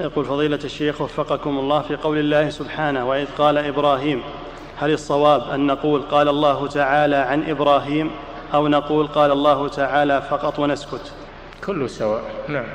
يقول فضيلة الشيخ وفقكم الله في قول الله سبحانه وإذ قال إبراهيم هل الصواب أن نقول قال الله تعالى عن إبراهيم أو نقول قال الله تعالى فقط ونسكت؟ كله سواء نعم.